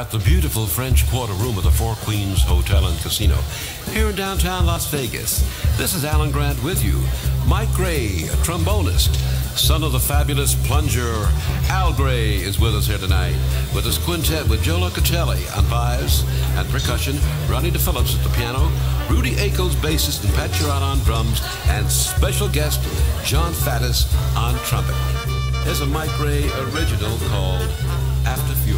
at the beautiful French Quarter Room of the Four Queens Hotel and Casino here in downtown Las Vegas. This is Alan Grant with you. Mike Grey, a trombonist, son of the fabulous plunger Al Grey, is with us here tonight with his quintet with Joe Locatelli on vibes and percussion, Ronny DePhillips at the piano, Rudy Akles, bassist, and Pat Girard on drums, and special guest Jon Faddis on trumpet. There's a Mike Grey original called After Furious.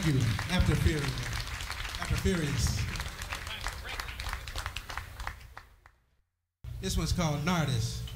Thank you. After Furious. After Furious. This one's called Nardis.